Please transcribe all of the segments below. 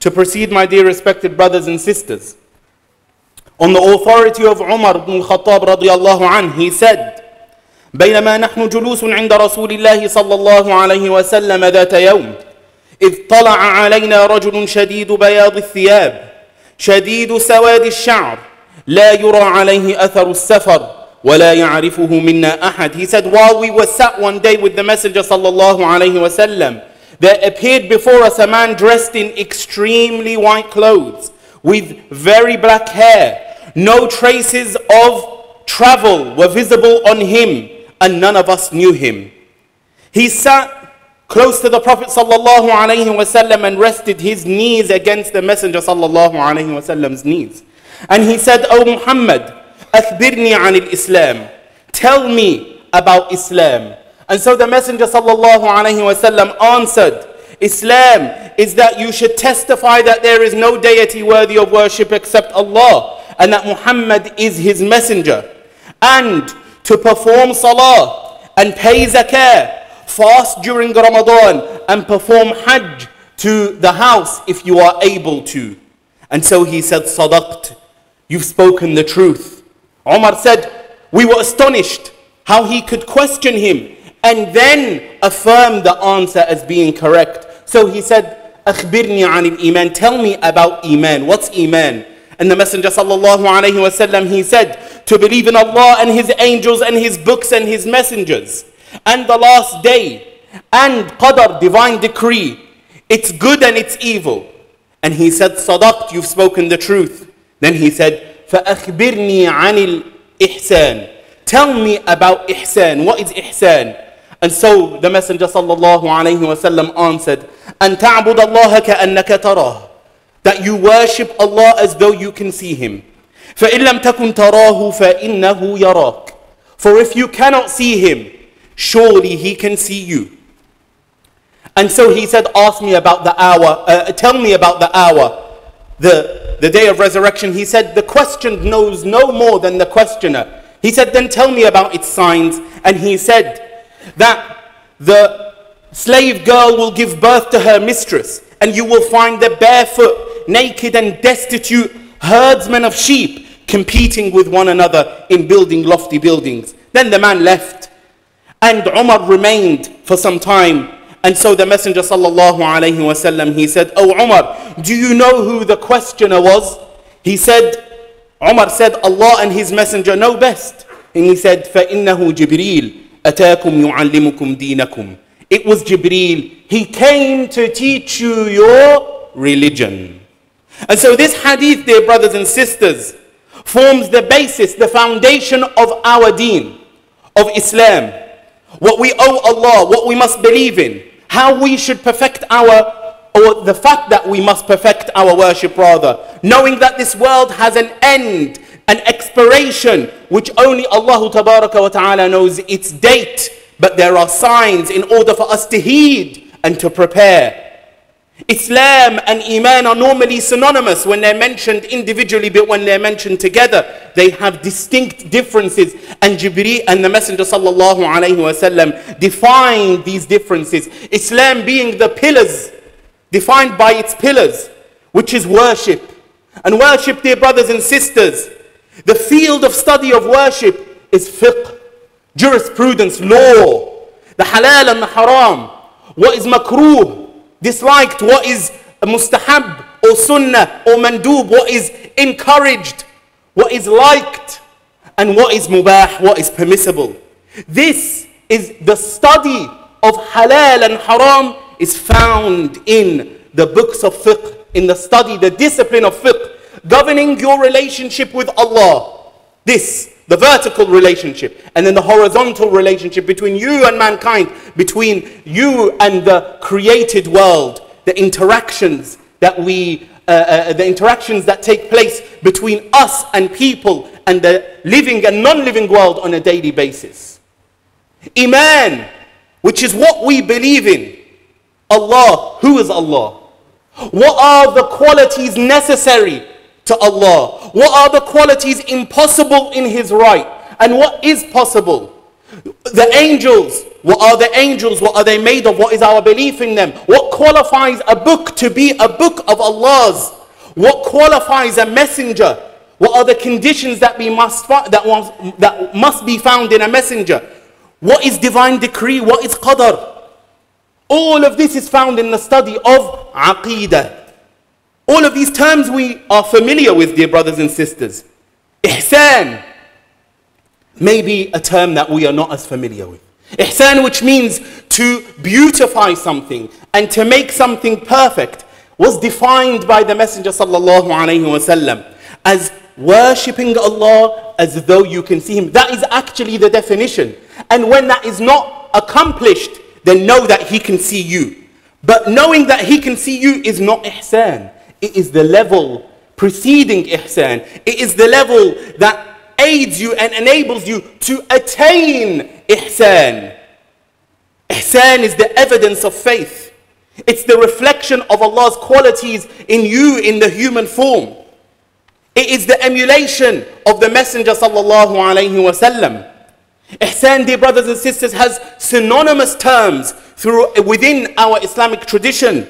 To proceed, my dear respected brothers and sisters, on the authority of Umar ibn al-Khattab radiallahu anh, he said, بينما نحن جلوس عند رسول الله صلى الله عليه وسلم ذات يوم إذ طلع علينا رجل شديد بياض الثياب شديد سواد الشعر لا يرى عليه أثر السفر ولا يعرفه منا أحد He said while we were sat one day with the Messenger صلى الله عليه وسلم there appeared before us a man dressed in extremely white clothes with very black hair no traces of travel were visible on him and none of us knew him he sat close to the Prophet sallallahu alaihi wasallam and rested his knees against the Messenger sallallahu alaihi wasallam's knees. And he said, "O Muhammad, akhbirni anil Islam. Tell me about Islam." And so the Messenger sallallahu alaihi answered, "Islam is that you should testify that there is no deity worthy of worship except Allah, and that Muhammad is His messenger, and to perform salah and pay zakah." fast during Ramadan, and perform Hajj to the house if you are able to. And so he said, Sadaqt, you've spoken the truth. Omar said, We were astonished how he could question him and then affirm the answer as being correct. So he said, Akhbirni anil iman. Tell me about iman. What's iman? And the Messenger sallallahu alayhi wasallam, he said, to believe in Allah and His angels and His books and His messengers and the last day and qadar, divine decree. It's good and it's evil. And he said, Sadaqt, you've spoken the truth. Then he said, فَأَخْبِرْنِي عَنِ الْإِحْسَانِ Tell me about ihsan. What is ihsan? And so the Messenger sallallahu alayhi wasallam answered, أَن تَعْبُدَ اللَّهَ كَأَنَّكَ تَرَاهُ That you worship Allah as though you can see Him. فَإِن لَمْ تَكُنْ تَرَاهُ فَإِنَّهُ يَرَاكَ For if you cannot see Him, surely He can see you. And so he said, ask me about the hour, uh, tell me about the hour, the, the day of resurrection. He said, the question knows no more than the questioner. He said, then tell me about its signs. And he said, that the slave girl will give birth to her mistress, and you will find the barefoot, naked, and destitute herdsmen of sheep competing with one another in building lofty buildings. Then the man left. And Umar remained for some time. And so the Messenger sallallahu alayhi wasallam, he said, Oh Umar, do you know who the questioner was? He said, Umar said, Allah and His Messenger know best. And he said, فَإِنَّهُ جِبْرِيلٌ أَتَاكُمْ يُعَلِّمُكُمْ دِينَكُمْ It was Jibreel. He came to teach you your religion. And so this hadith, dear brothers and sisters, forms the basis, the foundation of our deen, of Islam what we owe Allah, what we must believe in, how we should perfect our, or the fact that we must perfect our worship rather, knowing that this world has an end, an expiration, which only Allah ta'ala knows its date, but there are signs in order for us to heed and to prepare. Islam and Iman are normally synonymous when they're mentioned individually, but when they're mentioned together, they have distinct differences. And Jibreel and the Messenger sallallahu alaihi wasallam defined these differences. Islam being the pillars, defined by its pillars, which is worship. And worship, dear brothers and sisters, the field of study of worship is fiqh, jurisprudence, law, the halal and the haram, what is makruh, disliked, what is mustahab or sunnah or mandub, what is encouraged, what is liked, and what is mubah, what is permissible. This is the study of halal and haram is found in the books of fiqh, in the study, the discipline of fiqh, governing your relationship with Allah. This the vertical relationship, and then the horizontal relationship between you and mankind, between you and the created world, the interactions that we, uh, uh, the interactions that take place between us and people and the living and non-living world on a daily basis. Iman, which is what we believe in. Allah, who is Allah? What are the qualities necessary to Allah? What are the qualities impossible in His right? And what is possible? The angels, what are the angels? What are they made of? What is our belief in them? What qualifies a book to be a book of Allah's? What qualifies a messenger? What are the conditions that, we must, that, was, that must be found in a messenger? What is divine decree? What is qadr? All of this is found in the study of aqidah. All of these terms we are familiar with, dear brothers and sisters. Ihsan may be a term that we are not as familiar with. Ihsan, which means to beautify something and to make something perfect, was defined by the Messenger sallallahu alaihi wasallam as worshipping Allah as though you can see Him. That is actually the definition. And when that is not accomplished, then know that He can see you. But knowing that He can see you is not ihsan. It is the level preceding ihsan. It is the level that aids you and enables you to attain ihsan. Ihsan is the evidence of faith. It's the reflection of Allah's qualities in you in the human form. It is the emulation of the Messenger sallallahu alaihi wasallam. Ihsan, dear brothers and sisters, has synonymous terms through, within our Islamic tradition.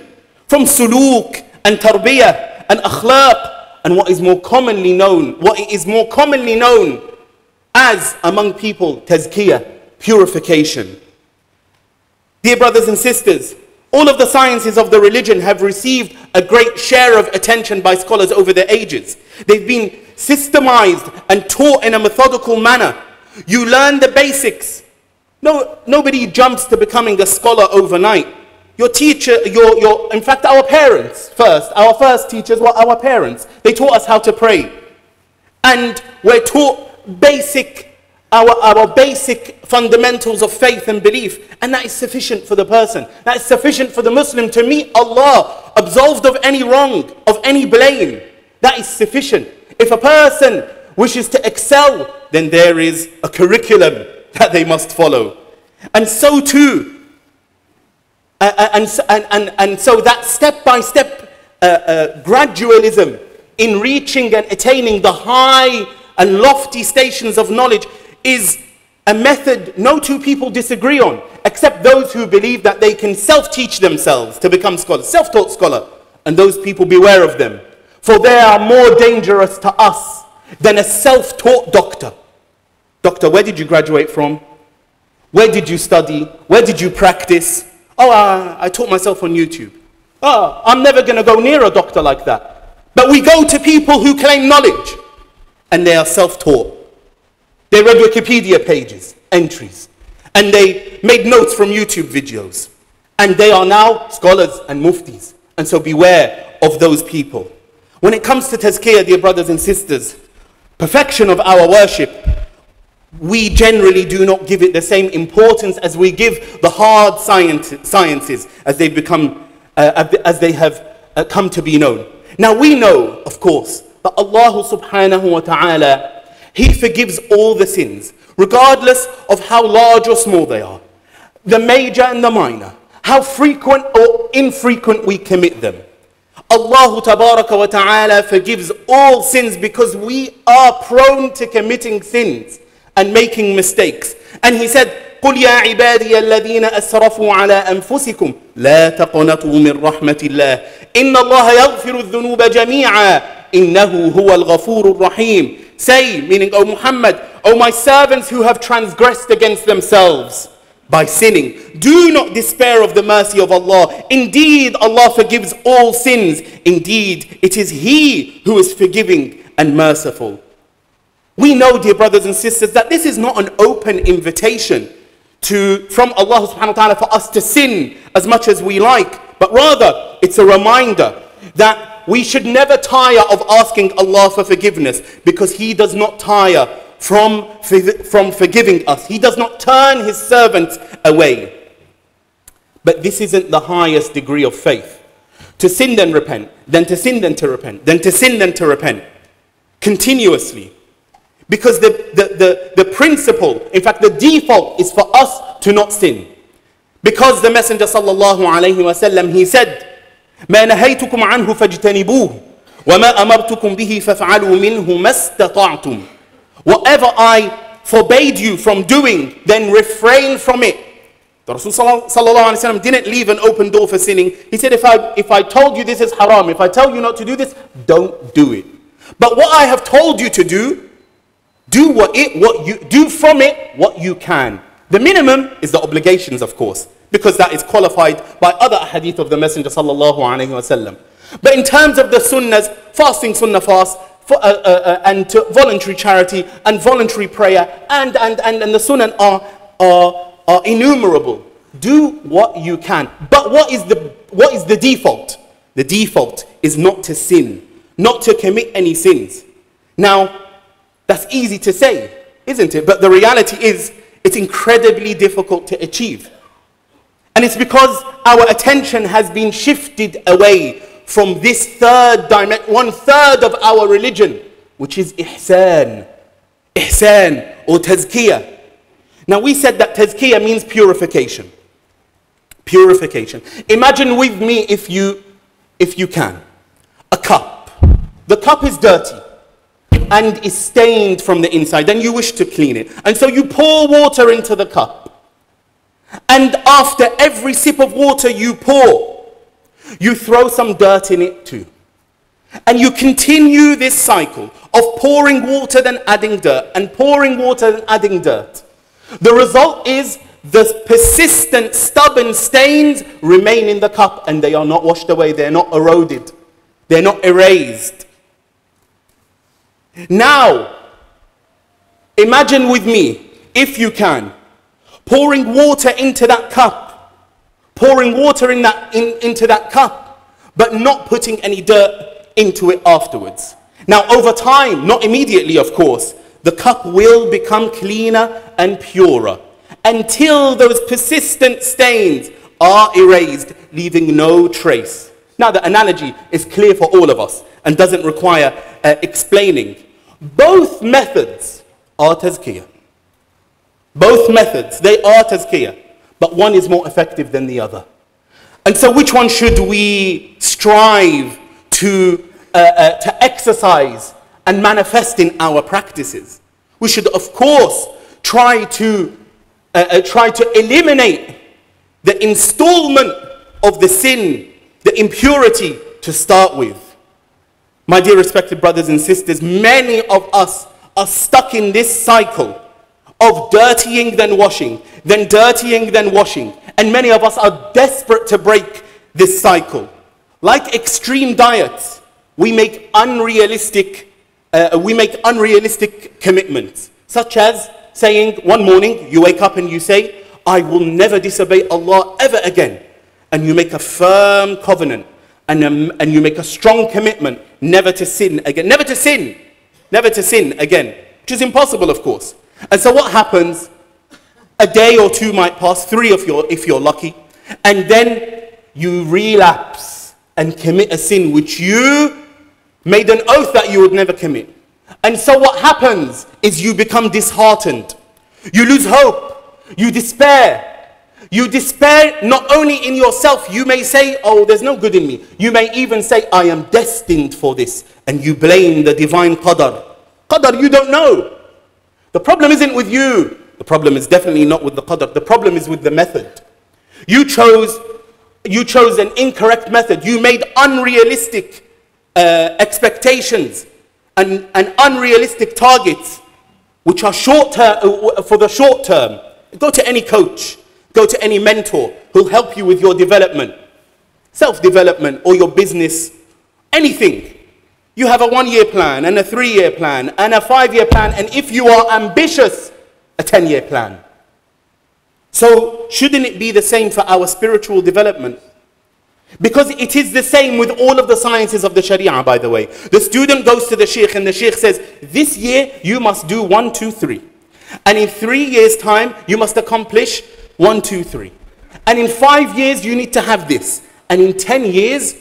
From suluk and tarbiyah and akhlaq and what is more commonly known, what is more commonly known as among people, tazkiyah, purification. Dear brothers and sisters, all of the sciences of the religion have received a great share of attention by scholars over the ages. They've been systemized and taught in a methodical manner. You learn the basics. No, nobody jumps to becoming a scholar overnight. Your teacher, your, your, in fact, our parents first, our first teachers were our parents. They taught us how to pray. And we're taught basic our, our basic fundamentals of faith and belief. And that is sufficient for the person. That is sufficient for the Muslim to meet Allah, absolved of any wrong, of any blame. That is sufficient. If a person wishes to excel, then there is a curriculum that they must follow. And so too, uh, uh and, and, and, and so that step by step uh, uh, gradualism in reaching and attaining the high and lofty stations of knowledge is a method no two people disagree on, except those who believe that they can self teach themselves to become scholars, self taught scholar. And those people beware of them, for they are more dangerous to us than a self taught doctor. Doctor, where did you graduate from? Where did you study? Where did you practice? Oh, uh, I taught myself on YouTube. Oh, I'm never going to go near a doctor like that. But we go to people who claim knowledge and they are self taught. They read Wikipedia pages, entries, and they made notes from YouTube videos. And they are now scholars and muftis. And so beware of those people. When it comes to tazkiyah, dear brothers and sisters, perfection of our worship, we generally do not give it the same importance as we give the hard science, sciences as they've become, uh, as they have uh, come to be known. Now we know, of course, that Allah subhanahu wa ta'ala he forgives all the sins, regardless of how large or small they are, the major and the minor, how frequent or infrequent we commit them. Allah wa ta'ala forgives all sins because we are prone to committing sins and making mistakes. And He said, قل يا عبادي الذين أسرفوا على أنفسكم لا تقنطوا من رحمة الله إن الله يغفر الذنوب جميعا إنه هو الغفور الرحيم Say, meaning, O Muhammad, O my servants who have transgressed against themselves by sinning, do not despair of the mercy of Allah. Indeed, Allah forgives all sins. Indeed, it is He who is forgiving and merciful. We know, dear brothers and sisters, that this is not an open invitation to, from Allah subhanahu wa ta'ala for us to sin as much as we like, but rather it's a reminder that we should never tire of asking Allah for forgiveness because He does not tire from, from forgiving us. He does not turn His servants away. But this isn't the highest degree of faith. To sin, then repent, then to sin, then to repent, then to sin, then to repent. Continuously. Because the, the, the, the principle, in fact, the default is for us to not sin. Because the Messenger sallallahu alayhi wasallam, he said, ما نهيتكم عنه فاجتنبوه وما أمرتكم به فافعلوا منه ما استطعتم Whatever I forbade you from doing, then refrain from it. The Rasul sallallahu alaihi wasallam didn't leave an open door for sinning. He said, if I, if I told you this is haram, if I tell you not to do this, don't do it. But what I have told you to do, do what it, what you, do from it what you can. The minimum is the obligations, of course, because that is qualified by other hadith of the Messenger sallallahu alaihi wasallam. But in terms of the sunnahs, fasting sunnah fast, for, uh, uh, uh, and voluntary charity and voluntary prayer and, and, and, and the sunnah are, are are innumerable. Do what you can. But what is the, what is the default? The default is not to sin, not to commit any sins. Now, that's easy to say, isn't it? But the reality is, it's incredibly difficult to achieve. And it's because our attention has been shifted away from this third dimension, one third of our religion, which is ihsan. Ihsan or tazkiyah. Now we said that tazkiyah means purification. Purification. Imagine with me if you, if you can, a cup. The cup is dirty and is stained from the inside and you wish to clean it. And so you pour water into the cup. And after every sip of water you pour, you throw some dirt in it too. And you continue this cycle of pouring water, then adding dirt, and pouring water, then adding dirt. The result is the persistent, stubborn stains remain in the cup and they are not washed away, they're not eroded, they're not erased. Now, imagine with me, if you can, pouring water into that cup, pouring water in that, in, into that cup, but not putting any dirt into it afterwards. Now, over time, not immediately, of course, the cup will become cleaner and purer until those persistent stains are erased, leaving no trace. Now, the analogy is clear for all of us and doesn't require uh, explaining. Both methods are tazkiyah. Both methods, they are tazkiyah, but one is more effective than the other. And so, which one should we strive to, uh, uh, to exercise and manifest in our practices. We should, of course, try to, uh, uh, try to eliminate the installment of the sin, the impurity to start with. My dear respected brothers and sisters, many of us are stuck in this cycle of dirtying then washing, then dirtying then washing. And many of us are desperate to break this cycle. Like extreme diets, we make unrealistic uh, we make unrealistic commitments, such as saying one morning you wake up and you say, I will never disobey Allah ever again. And you make a firm covenant and, um, and you make a strong commitment never to sin again. Never to sin. Never to sin again. Which is impossible, of course. And so what happens? A day or two might pass, three if you're, if you're lucky. And then you relapse and commit a sin which you made an oath that you would never commit. And so what happens is you become disheartened. You lose hope. You despair. You despair not only in yourself, you may say, Oh, there's no good in me. You may even say, I am destined for this. And you blame the divine qadar. Qadar, you don't know. The problem isn't with you. The problem is definitely not with the qadar. The problem is with the method. You chose, you chose an incorrect method. You made unrealistic uh, expectations and, and unrealistic targets which are short term, uh, for the short term. Go to any coach, go to any mentor who'll help you with your development, self development, or your business, anything. You have a one year plan, and a three year plan, and a five year plan, and if you are ambitious, a 10 year plan. So, shouldn't it be the same for our spiritual development? Because it is the same with all of the sciences of the Sharia, by the way. The student goes to the Sheikh and the Sheikh says, This year you must do one, two, three. And in three years' time, you must accomplish one, two, three. And in five years, you need to have this. And in 10 years,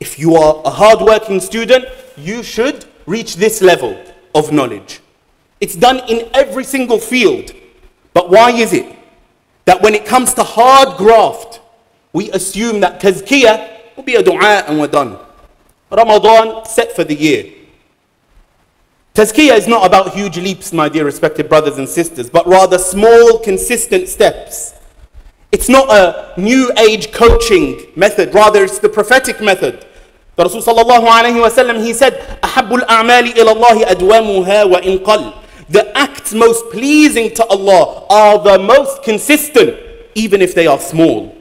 if you are a hard-working student, you should reach this level of knowledge. It's done in every single field. But why is it that when it comes to hard graft, we assume that tazkiyah will be a dua and we're done. Ramadan set for the year. Tazkiyah is not about huge leaps, my dear respected brothers and sisters, but rather small, consistent steps. It's It's not a new age coaching method, rather, it's the prophetic method. The Rasul sallallahu alayhi wa sallam, he said, أحب الأعمال إلى الله أدومها وإن قل. The acts most pleasing to Allah are the most consistent, even if they are small.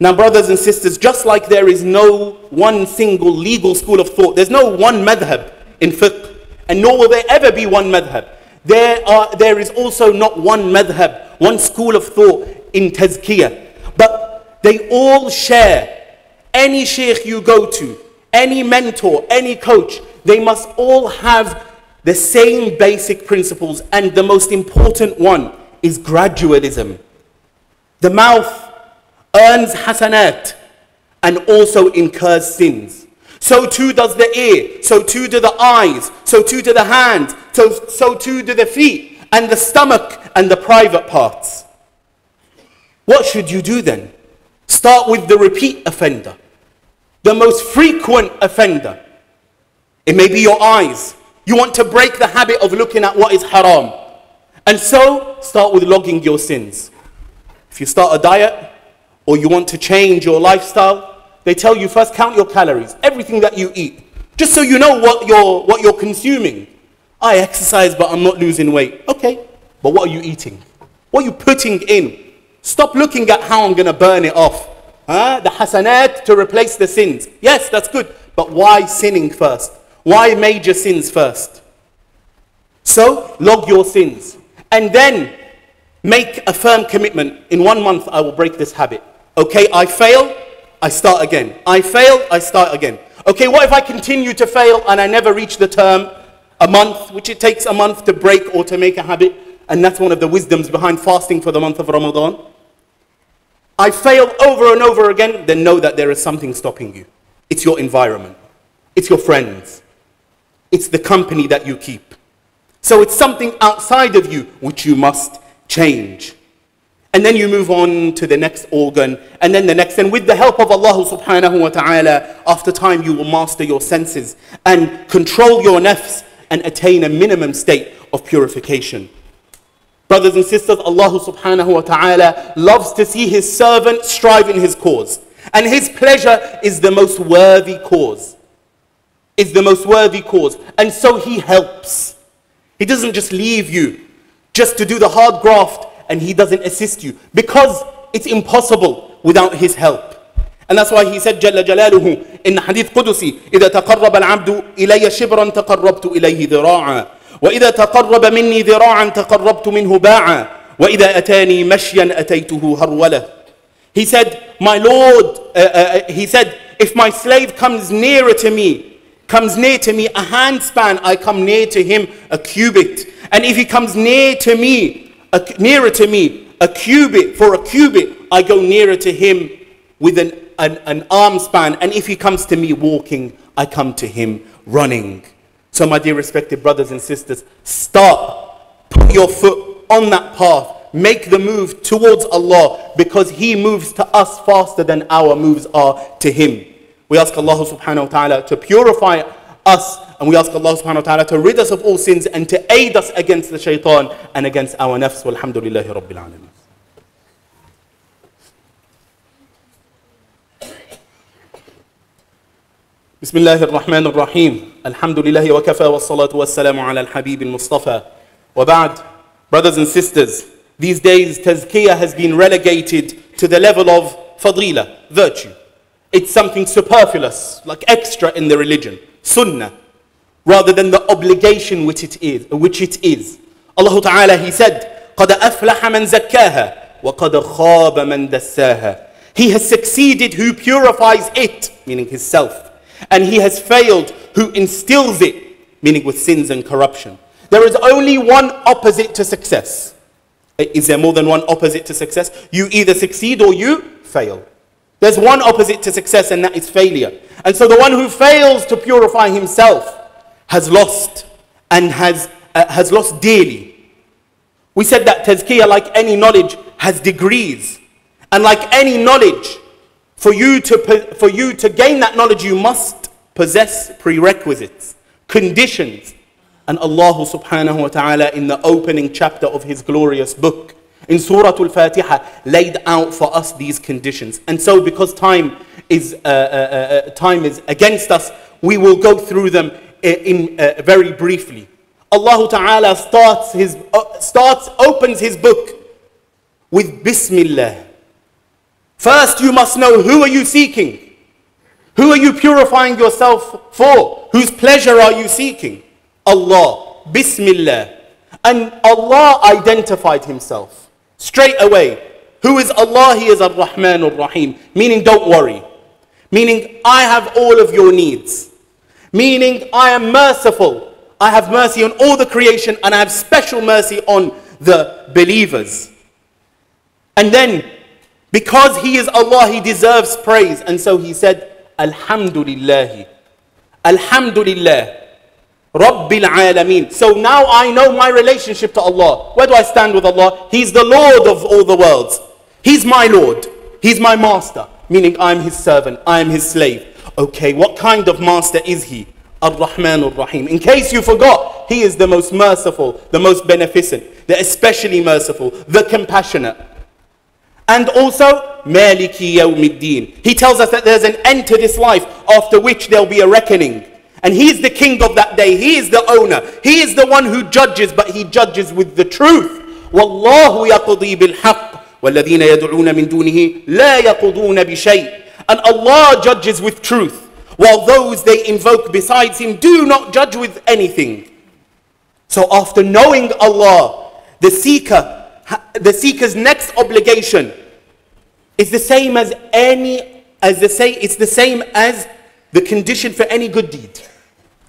Now, brothers and sisters, just like there is no one single legal school of thought, there's no one madhab in fiqh, and nor will there ever be one madhab. There, are, there is also not one madhab, one school of thought in tazkiyah. But they all share. Any sheikh you go to, any mentor, any coach, they must all have the same basic principles. And the most important one is gradualism. The mouth earns hasanat and also incurs sins. So too does the ear, so too do the eyes, so too do the hands, so, so too do the feet, and the stomach and the private parts. What should you do then? Start with the repeat offender, the most frequent offender. It may be your eyes. You want to break the habit of looking at what is haram. And so, start with logging your sins. If you start a diet, or you want to change your lifestyle, they tell you first count your calories, everything that you eat, just so you know what you're, what you're consuming. I exercise, but I'm not losing weight. Okay, but what are you eating? What are you putting in? Stop looking at how I'm going to burn it off. Huh? The hasanat to replace the sins. Yes, that's good. But why sinning first? Why major sins first? So, log your sins. And then make a firm commitment. In one month, I will break this habit. Okay, I fail, I start again. I fail, I start again. Okay, what if I continue to fail and I never reach the term, a month, which it takes a month to break or to make a habit? And that's one of the wisdoms behind fasting for the month of Ramadan. I fail over and over again, then know that there is something stopping you. It's your environment, it's your friends, it's the company that you keep. So it's something outside of you which you must change. And then you move on to the next organ, and then the next. And with the help of Allah subhanahu wa ta'ala, after time you will master your senses and control your nafs and attain a minimum state of purification. Brothers and sisters, Allah subhanahu wa ta'ala loves to see his servant strive in his cause. And his pleasure is the most worthy cause. Is the most worthy cause. And so he helps. He doesn't just leave you just to do the hard graft and he doesn't assist you because it's impossible without his help. And that's why he said جل جلاله إن حديث قدسي إذا تقرب العبد إلي شبرا تقربت إليه ذراعا وإذا تقرب مني ذراعا تقربت منه باعا وإذا أتاني مشيا أتيته هرولة He said, my Lord, uh, uh, he said, if my slave comes nearer to me, comes near to me a handspan, I come near to him a cubit. And if he comes near to me a, nearer to me, a cubit for a cubit, I go nearer to him with an, an, an arm span. And if he comes to me walking, I come to him running. So, my dear respected brothers and sisters, start. Put your foot on that path. Make the move towards Allah because He moves to us faster than our moves are to Him. We ask Allah subhanahu wa ta'ala to purify us and we ask Allah subhanahu wa ta'ala to rid us of all sins and to aid us against the shaitan and against our nafs. Walhamdulillahi rabbil alameen. بسم الله الرحمن الرحيم الحمد لله وكفى والصلاة والسلام على الحبيب المصطفى وبعد brothers and sisters these days tazkiyah has been relegated to the level of fadila virtue it's something superfluous like extra in the religion sunnah rather than the obligation which it is. Which it is. Allah Ta'ala, He said, قَدْ أَفْلَحَ مَنْ زَكَّاهَا وَقَدْ خَابَ مَنْ دَسَّاهَا He has succeeded who purifies it, meaning his self. And he has failed who instills it, meaning with sins and corruption. There is only one opposite to success. Is there more than one opposite to success? You either succeed or you fail. There's one opposite to success, and that is failure. And so the one who fails to purify himself has lost and has, uh, has lost dearly. We said that tazkiyah, like any knowledge, has degrees. And like any knowledge, for you, to, for you to gain that knowledge, you must possess prerequisites, conditions. And Allah subhanahu wa ta'ala, in the opening chapter of His glorious book, in Surah Al-Fatiha laid out for us these conditions. And so because time is, uh, uh, uh, time is against us, we will go through them in, in very briefly. Allah Ta'ala starts, his, starts, opens his book with Bismillah. First, you must know who are you seeking? Who are you purifying yourself for? Whose pleasure are you seeking? Allah. Bismillah. And Allah identified himself straight away. Who is Allah? He is Ar-Rahman Ar-Rahim. Meaning, don't worry. Meaning, I have all of your needs. Meaning, I am merciful. I have mercy on all the creation and I have special mercy on the believers. And then, because He is Allah, He deserves praise. And so He said, Alhamdulillah. Alhamdulillah. Rabbil Alameen. So now I know my relationship to Allah. Where do I stand with Allah? He's the Lord of all the worlds. He's my Lord. He's my master. Meaning I'm his servant. I am his slave. Okay, what kind of master is he? Ar-Rahman Ar-Rahim. In case you forgot, he is the most merciful, the most beneficent, the especially merciful, the compassionate And also, Maliki Yawmiddin. He tells us that there's an end to this life after which there'll be a reckoning. And he's the king of that day. He is the owner. He is the one who judges, but he judges with the truth. والله يقضي بالحق والذين يدعون من دونه لا يقضون بشيء. And Allah judges with truth, while those they invoke besides Him do not judge with anything. So after knowing Allah, the seeker, the seeker's next obligation is the same as any, as the say, it's the same as the condition for any good deed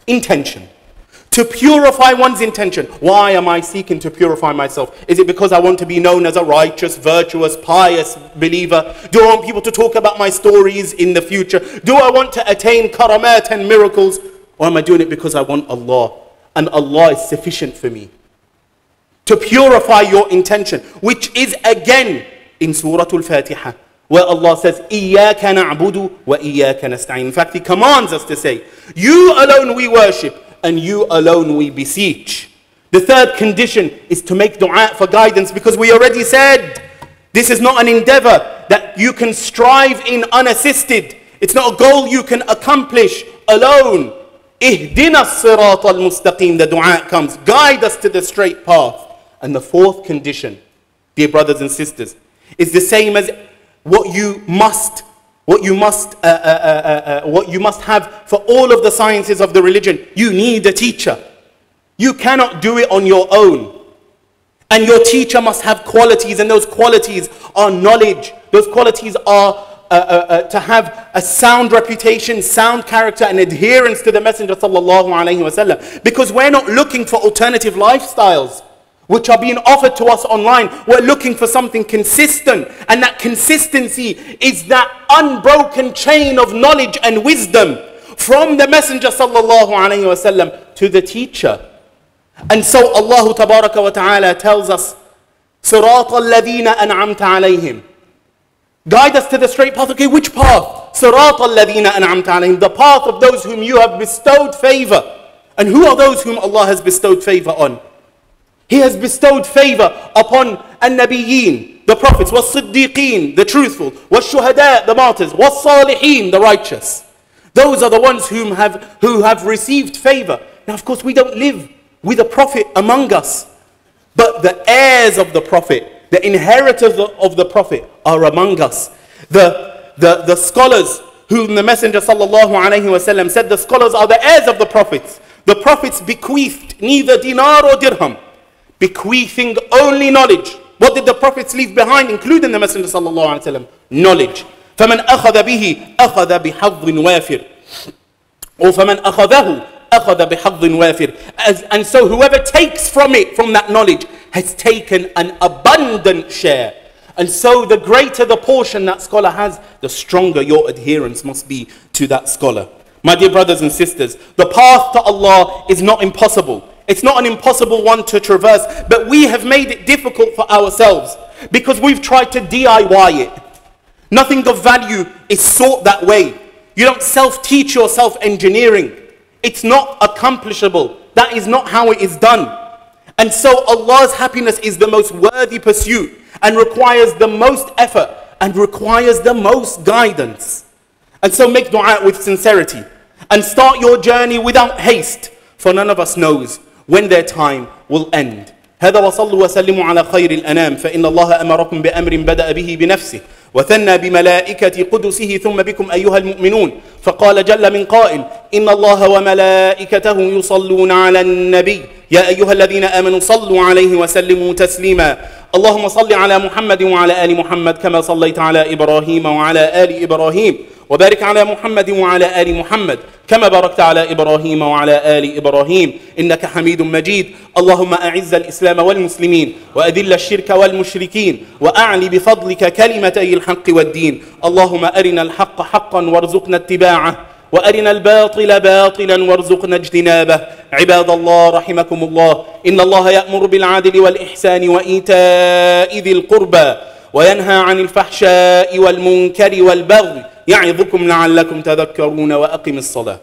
intention. To purify one's intention. Why am I seeking to purify myself? Is it because I want to be known as a righteous, virtuous, pious believer? Do I want people to talk about my stories in the future? Do I want to attain karamat and miracles? Or am I doing it because I want Allah? And Allah is sufficient for me to purify your intention, which is again in Surah Al-Fatiha, where Allah says, إِيَّاكَ نَعْبُدُ وَإِيَّاكَ نَسْتَعِينُ In fact, He commands us to say, You alone we worship, and you alone we beseech. The third condition is to make dua for guidance, because we already said, this is not an endeavor that you can strive in unassisted. It's not a goal you can accomplish alone. Ihdina sirat al-mustaqim, the dua comes. Guide us to the straight path. And the fourth condition, dear brothers and sisters, is the same as what you must what you must uh, uh, uh, uh, what you must have for all of the sciences of the religion. You need a teacher. You cannot do it on your own. And your teacher must have qualities and those qualities are knowledge. Those qualities are uh, uh, to have a sound reputation, sound character, and adherence to the Messenger sallallahu alaihi. Because we're not looking for alternative lifestyles which are being offered to us online. We're looking for something consistent, and that consistency is that unbroken chain of knowledge and wisdom from the Messenger sallallahu to the teacher. And so Allah ta'ala tells us, Sirat الَّذِينَ أَنْعَمْتَ عَلَيْهِمْ. Guide us to the straight path. Okay, which path? Sirat الَّذِينَ أَنْعَمْتَ عَلَيْهِمْ. The path of those whom you have bestowed favor. And who are those whom Allah has bestowed favor on? He has bestowed favor upon an-nabiyyin, the prophets, was-siddiqeen, the truthful, was-shuhada, the martyrs, was-salihin, the righteous. Those are the ones whom have, who have received favor. Now, of course, we don't live with a prophet among us, but the heirs of the prophet, the inheritors of the prophet are among us. The, the, the scholars whom the Messenger sallallahu said the scholars are the heirs of the prophets. The prophets bequeathed neither dinar or dirham bequeathing only knowledge. What did the prophets leave behind, including the Messenger sallallahu alaihi wasallam? Knowledge. فمن أخذ به أخذ بحظ وافر. Or فمن أخذه أخذ بحظ وافر. As, and so whoever takes from it, from that knowledge, has taken an abundant share. And so the greater the portion that scholar has, the stronger your adherence must be to that scholar. My dear brothers and sisters, the path to Allah is not impossible. It's not an impossible one to traverse, but we have made it difficult for ourselves because we've tried to DIY it. Nothing of value is sought that way. You don't self teach yourself engineering, it's not accomplishable. That is not how it is done. And so Allah's happiness is the most worthy pursuit. and requires the most effort and requires the most guidance. And so make dua with sincerity and start your journey without haste, for none of us knows when their time will end. هذا وصلوا وسلموا على خير الأنام فإن الله أمركم بأمر بدأ به بنفسه وثنى بملائكة قدسه ثم بكم أيها المؤمنون فقال جل من قائل إن الله وملائكته يصلون على النبي يا أيها الذين آمنوا صلوا عليه وسلموا تسليما اللهم صل على محمد وعلى آل محمد كما صليت على إبراهيم وعلى آل إبراهيم وبارك على محمد وعلى آل محمد كما باركت على إبراهيم وعلى آل إبراهيم. إنك حميد مجيد. اللهم أعز الإسلام والمسلمين وأذل الشرك والمشركين واعل بفضلك كلمتي الحق والدين. اللهم أرنا الحق حقا وارزقنا اتباعه وأرنا الباطل باطلا وارزقنا اجتنابه. عباد الله رحمكم الله. إن الله يأمر بالعدل والإحسان وإيتاء ذي القربى وينهى عن الفحشاء والمنكر والبغي يعظكم لعلكم تذكرون وأقم الصلاة.